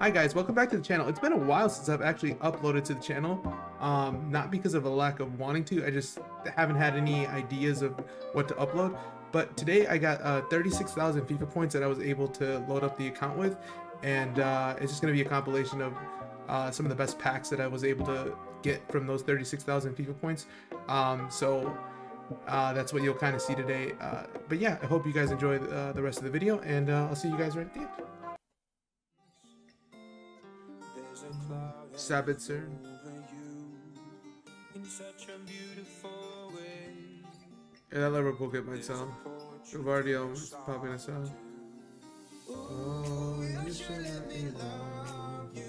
Hi guys, welcome back to the channel. It's been a while since I've actually uploaded to the channel. Um, not because of a lack of wanting to, I just haven't had any ideas of what to upload. But today I got uh, 36,000 FIFA points that I was able to load up the account with. And uh, it's just going to be a compilation of uh, some of the best packs that I was able to get from those 36,000 FIFA points. Um, so uh, that's what you'll kind of see today. Uh, but yeah, I hope you guys enjoy the, uh, the rest of the video and I'll see you guys right at the end. Sabitzer. Yeah, that Liverpool kit might sell. Gvardiol is probably gonna sell. Oh, you should let me love you.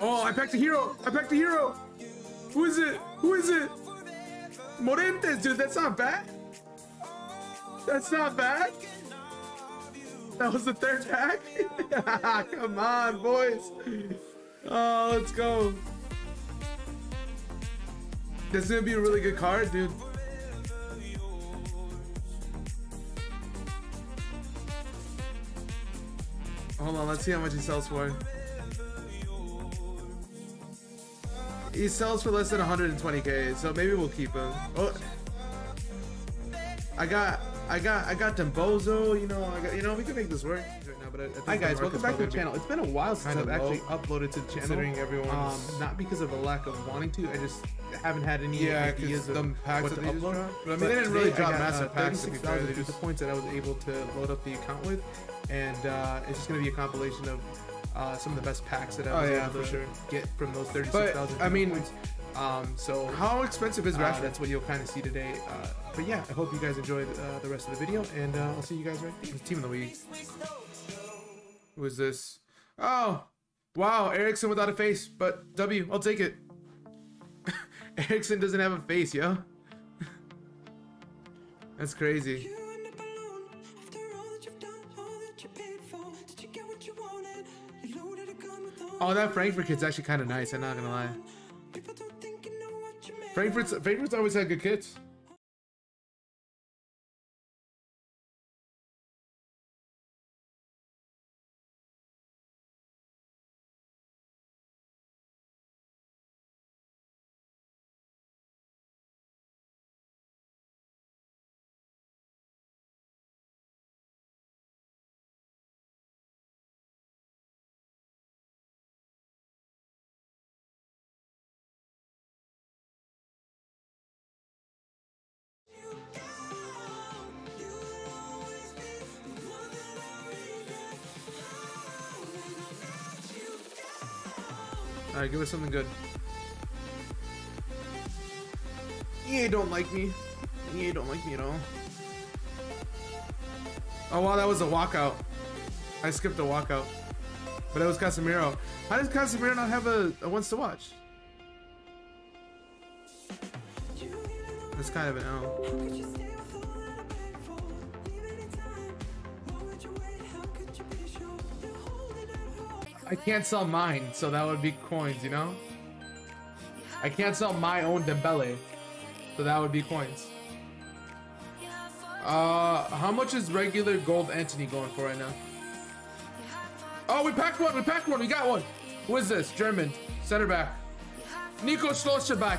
Oh, I packed a hero! I packed a hero! Who is it? Who is it? Morientes, dude, that's not bad. That's not bad. That was the third pack? Come on, boys. Oh, let's go. This is gonna be a really good card, dude. Hold on, let's see how much he sells for. He sells for less than 120k, so maybe we'll keep him. Oh, I got, I got, I got Dembozo. You know, I got, you know, we can make this work right now. But I, I Hi guys, welcome back to the channel. It's been a while since I've actually uploaded to the channel. Considering everyone, um, not because of a lack of wanting to, I just haven't had any yeah, ideas of the packs what to upload. Dropped. But I mean, they didn't really drop got, massive uh, packs. Fair, they just the points that I was able to load up the account with, and uh, it's just gonna be a compilation of uh, some of the best packs that I was oh, yeah, able to sure. get from those 36,000 I mean, points. Um, so how expensive is Rashford? Uh, that's what you'll kind of see today. Uh, but yeah, I hope you guys enjoy uh, the rest of the video, and uh, I'll see you guys right there. Team of the week. Who is this? Oh, wow, Eriksen without a face, but W, I'll take it. Eriksen doesn't have a face, yo. That's crazy. Oh, that Frankfurt kid's actually kind of nice. I'm not gonna lie. Frankfurt's Frankfurt's always had good kits. Alright, give us something good. EA don't like me. EA don't like me at all. Oh wow, that was a walkout. I skipped a walkout. But it was Casemiro. How does Casemiro not have a, a ones to watch? That's kind of an L. I can't sell mine, so that would be coins, you know? I can't sell my own Dembele, so that would be coins. Uh, how much is regular gold Antony going for right now? Oh, we packed one, we packed one, we got one. Who is this? German, center back. Nico Schlotterbeck.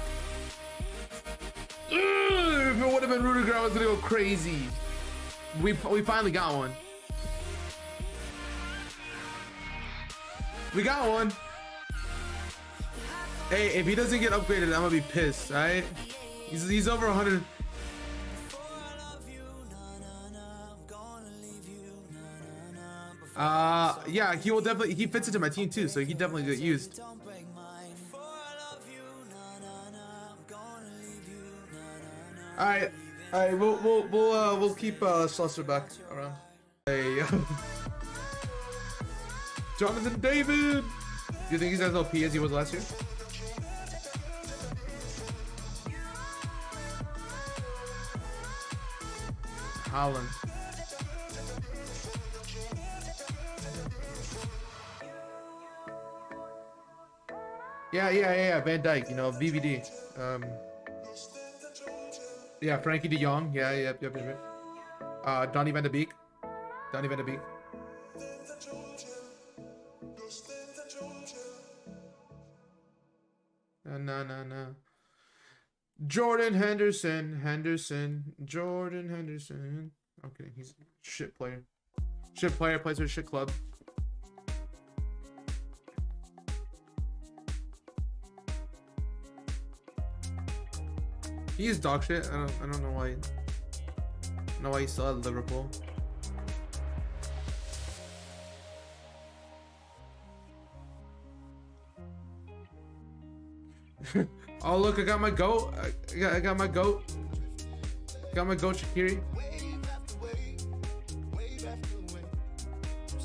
If it would have been Rudiger, I was gonna go crazy. We, we finally got one. We got one. Hey, if he doesn't get upgraded, I'm gonna be pissed, alright? He's, he's over 100. Uh, yeah, he will definitely, he fits into my team too, so he definitely get used. Alright, alright, we'll, we'll, we'll, uh, we'll keep, uh, back around. Hey, Jonathan David! Do you think he's as OP as he was last year? Haaland. Yeah, yeah, yeah, yeah. Van Dijk, you know, VVD. Um, yeah, Frenkie De Jong. Yeah, yep, yep, yep. Uh, Donny van de Beek. Donny van de Beek. No, no, no. Jordan Henderson, Henderson, Jordan Henderson. Okay, he's shit player. Shit player plays for shit club. He is dog shit. I don't. I don't know why. I don't know why he's still at Liverpool. Oh look, I got my goat. I got, I got my goat. Got my goat Shaqiri.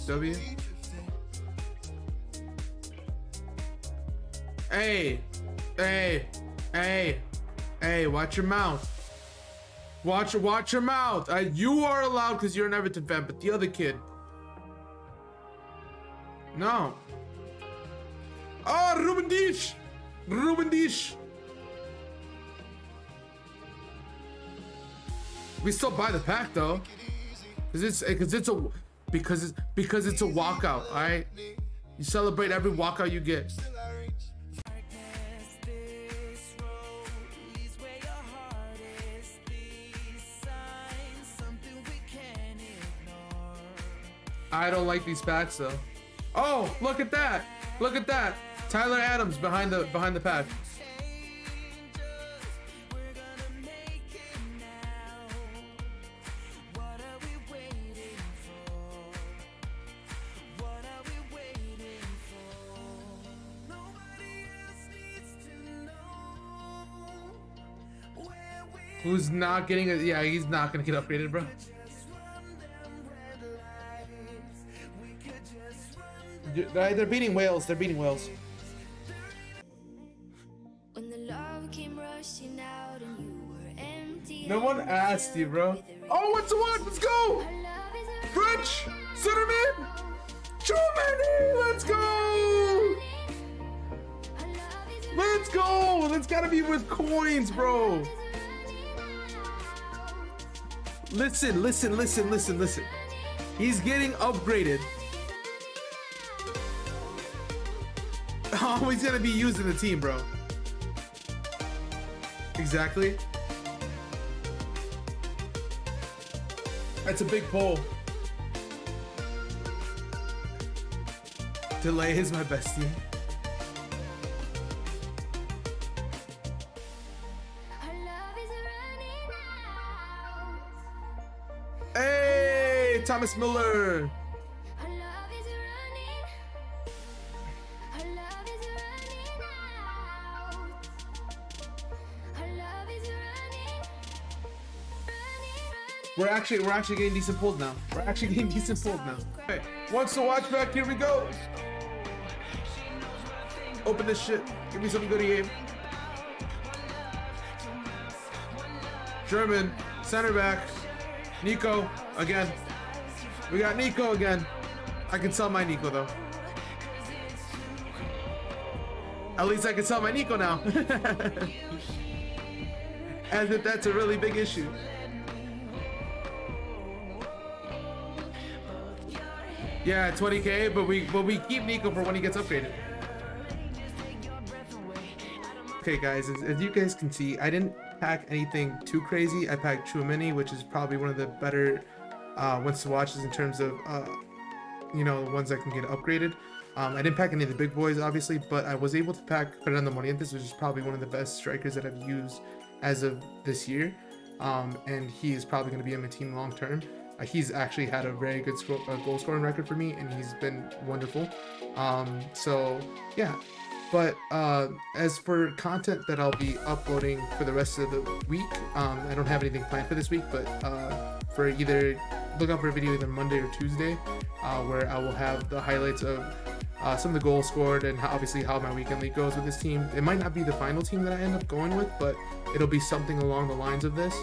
W. Hey, hey, hey. Hey, watch your mouth. Watch, watch your mouth. Uh, you are allowed because you're an Everton fan, but the other kid. No. Oh, Ruben Dias. Ruben Dias. We still buy the pack though, cause it's cause it's a because it's because it's a walkout. All right, you celebrate every walkout you get. I don't like these packs though. Oh, look at that! Look at that! Tyler Adams behind the behind the pack. Who's not getting it? Yeah, he's not gonna get upgraded, bro. They're beating Wales. They're beating Wales. No one asked you, bro. Oh, what's the one? Let's go! French! Centerman! Tchouameni! Let's go! Let's go! That's gotta be with coins, bro. Listen, listen, listen, listen, listen. He's getting upgraded always gonna be used in the team, bro. Exactly. That's a big pull. Delay is my bestie. Hey, Thomas Müller. We're actually we're actually getting decent pulls now. We're actually getting decent pulls now. Okay, ones to watch back? Here we go. Open this shit. Give me some good game. German center back. Nico again. We got Nico again. I can sell my Nico though. At least I can sell my Nico now. As if that's a really big issue. Yeah, 20k, but we but we keep Nico for when he gets upgraded. Okay, guys, as, as you guys can see, I didn't pack anything too crazy. I packed Tchouameni, which is probably one of the better uh, ones to watch in terms of, uh, you know, ones that can get upgraded. Um, I didn't pack any of the big boys, obviously, but I was able to pack Fernando Morientes, which is probably one of the best strikers that I've used as of this year. Um, and he is probably going to be in my team long term. Uh, he's actually had a very good score, uh, goal scoring record for me, and he's been wonderful. Um, so yeah. But uh, as for content that I'll be uploading for the rest of the week, um, I don't have anything planned for this week. But uh, for either look out for a video either Monday or Tuesday, uh, where I will have the highlights of uh, some of the goals scored and how, obviously how my weekend league goes with this team. It might not be the final team that I end up going with, but it'll be something along the lines of this.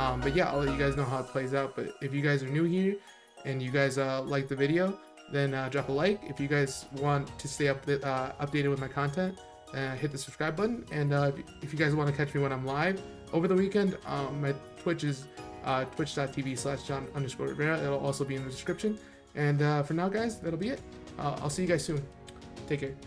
Um, but yeah, I'll let you guys know how it plays out. But if you guys are new here and you guys uh, like the video, then uh, drop a like. If you guys want to stay up uh, updated with my content, uh, hit the subscribe button. And uh, if you guys want to catch me when I'm live over the weekend, um, my Twitch is uh, twitch.tv slash Jon underscore Rivera. It'll also be in the description. And for now, guys, that'll be it. I'll see you guys soon. Take care.